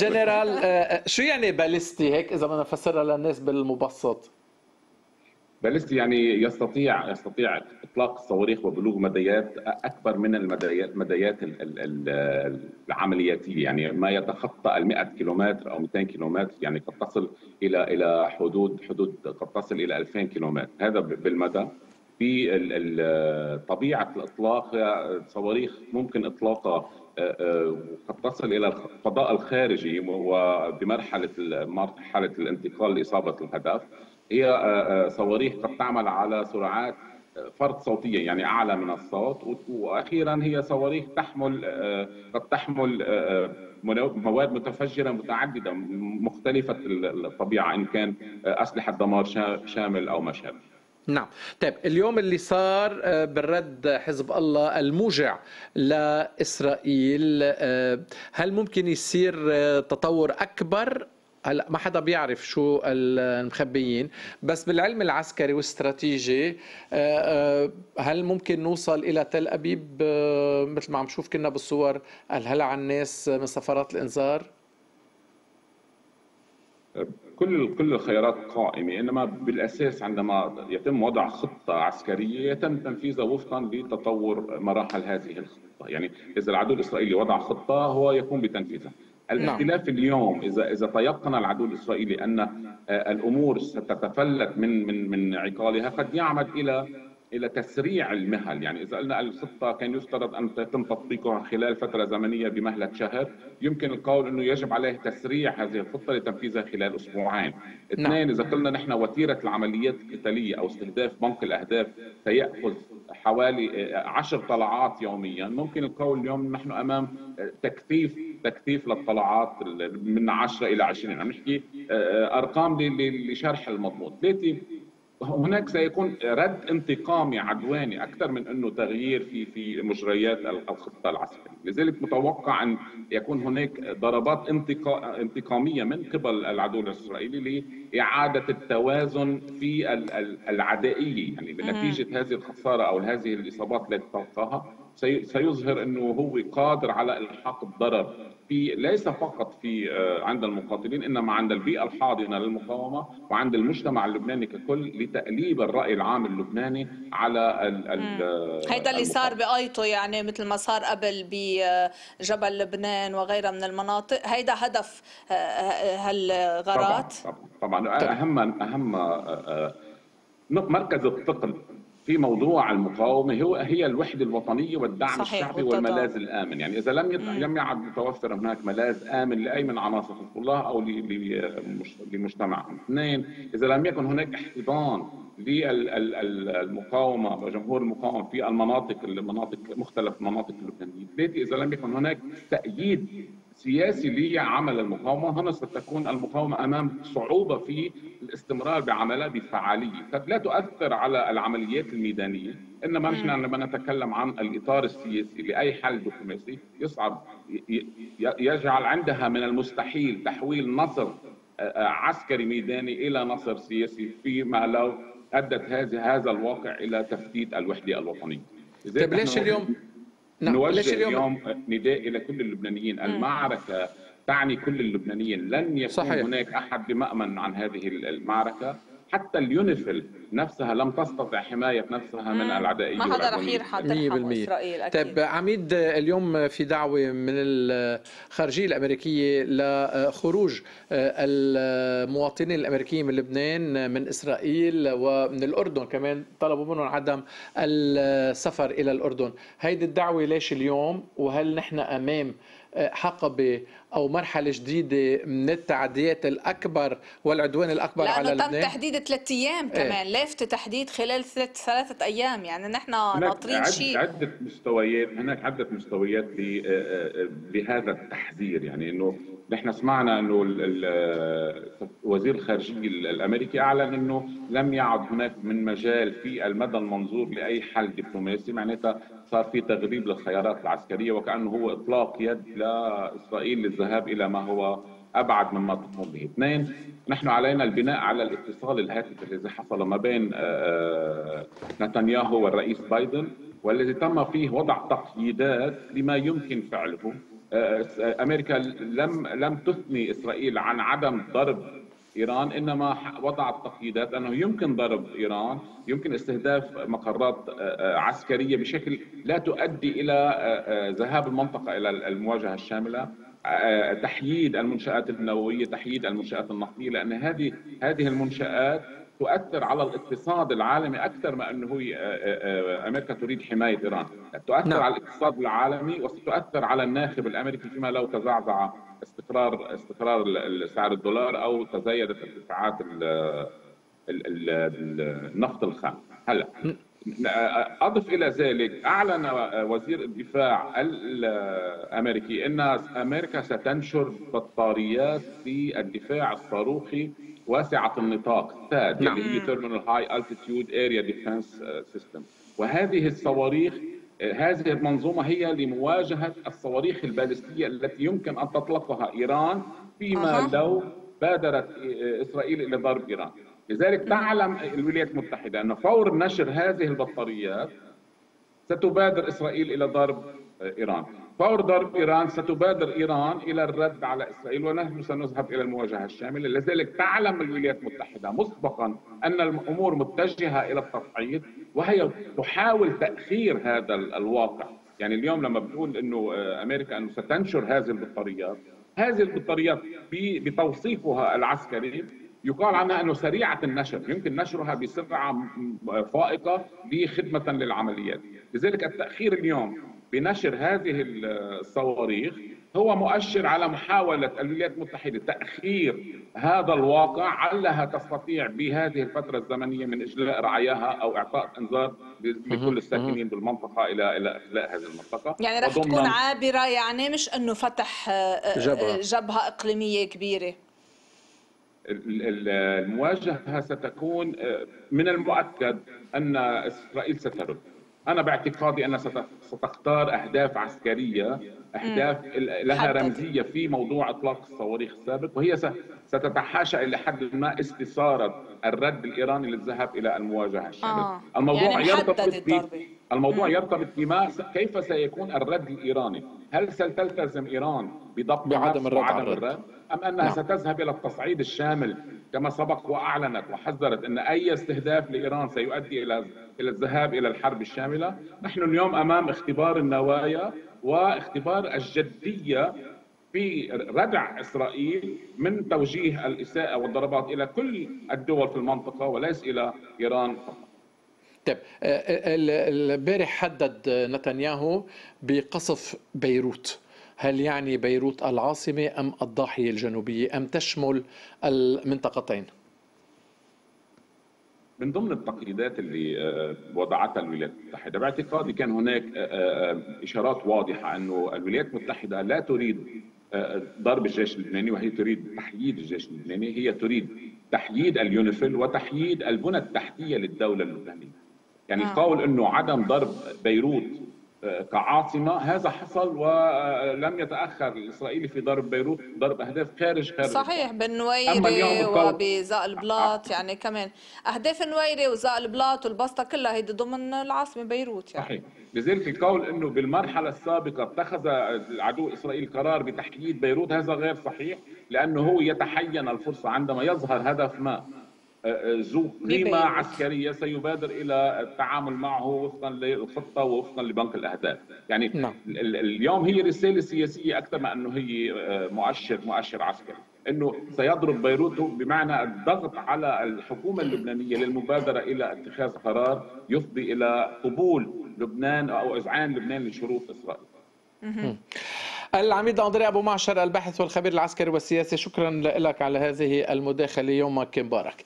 جنرال آه، شو يعني باليستي هيك إذا بدنا نفسرها للناس بالمبسط؟ باليستي يعني يستطيع يستطيع إطلاق الصواريخ وبلوغ مديات أكبر من المديات مديات العملياتية. يعني ما يتخطى ال 100 كيلومتر أو 200 كيلومتر يعني قد تصل إلى إلى حدود حدود قد تصل إلى 2000 كيلومتر. هذا بالمدى. في طبيعة الإطلاق صواريخ ممكن إطلاقها قد تصل إلى الفضاء الخارجي وبمرحله مرحلة الانتقال لإصابة الهدف. هي آه، صواريخ قد تعمل على سرعات فرد صوتيه يعني أعلى من الصوت. وأخيرا هي صواريخ تحمل قد تحمل مواد متفجرة متعددة مختلفة الطبيعة إن كان أسلحة دمار شامل أو ما شابه. نعم. طيب اليوم اللي صار آه، بالرد حزب الله الموجع لإسرائيل آه، هل ممكن يصير آه، تطور أكبر؟ هلا ما حدا بيعرف شو المخبيين بس بالعلم العسكري والاستراتيجي هل ممكن نوصل إلى تل أبيب؟ مثل ما عم نشوف كنا بالصور الهلع الناس من سفرات الإنذار؟ كل كل الخيارات قائمة إنما بالأساس عندما يتم وضع خطة عسكرية يتم تنفيذها وفقا لتطور مراحل هذه الخطة، يعني إذا العدو الإسرائيلي وضع خطة هو يقوم بتنفيذها. الاختلاف اليوم إذا إذا تيقن العدو الإسرائيلي أن الأمور ستتفلت من من من عقالها قد يعمد إلى إلى تسريع المهل يعني إذا قلنا الخطه كان يفترض أن يتم تطبيقها خلال فترة زمنية بمهلة شهر. يمكن القول إنه يجب عليه تسريع هذه الخطة لتنفيذها خلال أسبوعين. اثنين نعم. إذا قلنا نحن وتيرة العمليات القتالية أو استهداف بنك الأهداف سيأخذ حوالي عشر طلعات يوميا. ممكن القول اليوم نحن أمام تكثيف تكثيف للطلعات من 10 إلى 20 عم نحكي آه، أرقام لشرح المضمون. ثلاثة هناك سيكون رد انتقامي عدواني أكثر من إنه تغيير في في مجريات الخطة العسكرية، لذلك متوقع أن يكون هناك ضربات انتقامية من قبل العدو الإسرائيلي لإعادة التوازن في العدائية. يعني بنتيجة هذه الخسارة أو هذه الإصابات التي تلقاها سيظهر إنه هو قادر على إلحاق الضرر في ليس فقط في آه، عند المقاتلين إنما عند البيئة الحاضنة للمقاومة وعند المجتمع اللبناني ككل لتأليب الرأي العام اللبناني على ال هيدا اللي صار بايطو يعني مثل ما صار قبل بجبل لبنان وغيرها من المناطق. هيدا هدف آه، آه، هالغارات؟ طبعا, طبعا أهم أهم مركز الثقل في موضوع المقاومة هو هي الوحدة الوطنية والدعم صحيح الشعبي والملاذ الآمن، يعني إذا لم لم يعد متوفر هناك ملاذ آمن لأي من عناصر حزب الله أو لمجتمعهم. اثنين إذا لم يكن هناك احتضان للمقاومه وجمهور المقاومة في المناطق المناطق مختلف المناطق اللبنانية، ثلاثة إذا لم يكن هناك تأييد سياسي لعمل المقاومة هنا ستكون المقاومة أمام صعوبة في الاستمرار بعملها بفعالية، قد لا تؤثر على العمليات الميدانية، إنما نحن عندما نتكلم عن الإطار السياسي لأي حل دبلوماسي يصعب يجعل عندها من المستحيل تحويل نصر عسكري ميداني إلى نصر سياسي فيما لو أدت هذه هذا الواقع إلى تفتيت الوحدة الوطنية. طيب ليش اليوم نعم. نوجه اليوم, اليوم نداء إلى كل اللبنانيين. المعركة تعني كل اللبنانيين. لن يكون صحيح. هناك أحد بمأمن عن هذه المعركة. حتى اليونيفيل نفسها لم تستطع حماية نفسها من العدائيه ما حدا رح يرحل تلحق إسرائيل أكيد. طيب عميد اليوم في دعوة من الخارجية الأمريكية لخروج المواطنين الأمريكيين من لبنان من إسرائيل ومن الأردن كمان طلبوا منهم عدم السفر إلى الأردن. هيدي الدعوة ليش اليوم؟ وهل نحن أمام حقبه أو مرحلة جديدة من التعديات الأكبر والعدوان الأكبر على لبنان تم تحديد ثلاث أيام إيه. كمان. إيه؟ لافته تحديد خلال ثلاث ثلاثة أيام. يعني نحن ناطرين شيء. عدة مستويات هناك عدة مستويات لهذا التحذير. يعني إنه نحن سمعنا إنه وزير الخارجية الأمريكي أعلن إنه لم يعد هناك من مجال في المدى المنظور لأي حل دبلوماسي. معناتها صار في تغريب للخيارات العسكرية وكأنه هو إطلاق يد لإسرائيل للذهاب إلى ما هو أبعد مما تقوم به. اثنين نحن علينا البناء على الاتصال الهاتفي الذي حصل ما بين آه، آه، نتنياهو والرئيس بايدن والذي تم فيه وضع تقييدات لما يمكن فعله أمريكا لم لم تثني إسرائيل عن عدم ضرب إيران إنما وضعت تقييدات أنه يمكن ضرب إيران، يمكن استهداف مقرات عسكرية بشكل لا تؤدي إلى ذهاب المنطقة إلى المواجهة الشاملة، تحييد المنشآت النووية تحييد المنشآت النفطية لأن هذه هذه المنشآت تؤثر على الاقتصاد العالمي أكثر ما أنه هي أمريكا تريد حماية إيران. تؤثر نعم. على الاقتصاد العالمي وستؤثر على الناخب الأمريكي فيما لو تزعزع استقرار استقرار سعر الدولار أو تزايدت ارتفاعات النفط الخام. هلا. أضف إلى ذلك أعلن وزير الدفاع الأمريكي إن أمريكا ستنشر بطاريات في الدفاع الصاروخي واسعة النطاق THAAD نعم. اللي هي Terminal High Altitude Area Defense System وهذه الصواريخ هذه المنظومة هي لمواجهة الصواريخ البالستية التي يمكن أن تطلقها إيران فيما أه. لو بادرت إسرائيل إلى ضرب إيران لذلك تعلم الولايات المتحدة أن فور نشر هذه البطاريات ستبادر إسرائيل إلى ضرب إيران. فور ضرب إيران ستبادر إيران إلى الرد على إسرائيل ونحن سنذهب إلى المواجهة الشاملة. لذلك تعلم الولايات المتحدة مسبقا أن الأمور متجهة إلى التصعيد وهي تحاول تأخير هذا الواقع. يعني اليوم لما بتقول أنه أمريكا أنه ستنشر هذه البطاريات هذه البطاريات بتوصيفها العسكري يقال عنها أنه سريعة النشر يمكن نشرها بسرعة فائقة لخدمه للعمليات. لذلك التأخير اليوم بنشر هذه الصواريخ هو مؤشر على محاولة الولايات المتحدة تأخير هذا الواقع علها تستطيع بهذه الفترة الزمنية من إجلاء رعاياها أو إعطاء إنذار لكل الساكنين بالمنطقة إلى إلى إخلاء هذه المنطقة. يعني رح تكون عابرة يعني مش أنه فتح جبهة, جبهة إقليمية كبيرة. المواجهة ستكون من المؤكد أن إسرائيل سترد. أنا باعتقادي انها ستختار أهداف عسكرية أهداف لها رمزية في موضوع إطلاق الصواريخ السابق وهي ستتحاشى إلى حد ما استثارة الرد الإيراني للذهاب إلى المواجهة الشامله آه. الموضوع يعني يرتبط الموضوع مم. يرتبط بما كيف سيكون الرد الإيراني هل ستلتزم إيران بضبط بعدم الرد, وعدم الرد أم أنها نعم. ستذهب إلى التصعيد الشامل كما سبق وأعلنت وحذرت أن أي استهداف لإيران سيؤدي إلى إلى الذهاب إلى الحرب الشاملة نحن اليوم أمام اختبار النوايا واختبار الجدية في ردع إسرائيل من توجيه الإساءة والضربات إلى كل الدول في المنطقة وليس إلى إيران فقط. طيب البارح حدد نتنياهو بقصف بيروت هل يعني بيروت العاصمة أم الضاحية الجنوبية أم تشمل المنطقتين؟ من ضمن التقييدات اللي وضعتها الولايات المتحدة باعتقادي كان هناك إشارات واضحة أنه الولايات المتحدة لا تريد ضرب الجيش اللبناني وهي تريد تحييد الجيش اللبناني هي تريد تحييد اليونيفيل وتحييد البنى التحتية للدولة اللبنانية يعني آه. قول أنه عدم ضرب بيروت كعاصمة. هذا حصل ولم يتأخر الإسرائيلي في ضرب بيروت ضرب أهداف خارج خارج. صحيح بالنويري وبزقاق البلاط يعني كمان. أهداف النويري وزقاق البلاط والبسطة كلها هي ضمن العاصمة بيروت يعني. صحيح. لذلك القول أنه بالمرحلة السابقة اتخذ العدو الإسرائيلي قرار بتحييد بيروت. هذا غير صحيح لأنه هو يتحين الفرصة عندما يظهر هدف ما. ذو قيمة عسكرية سيبادر إلى التعامل معه وفقا للخطة ووفقا لبنك الأهداف. يعني نعم. اليوم هي رسالة سياسية أكثر ما أنه هي مؤشر مؤشر عسكري. إنه سيضرب بيروت بمعنى الضغط على الحكومة اللبنانية للمبادرة إلى اتخاذ قرار يفضي إلى قبول لبنان أو اذعان لبنان لشروط إسرائيل. العميد أندري أبو معشر الباحث والخبير العسكري والسياسي شكرا لك على هذه المداخلة. يومك مبارك.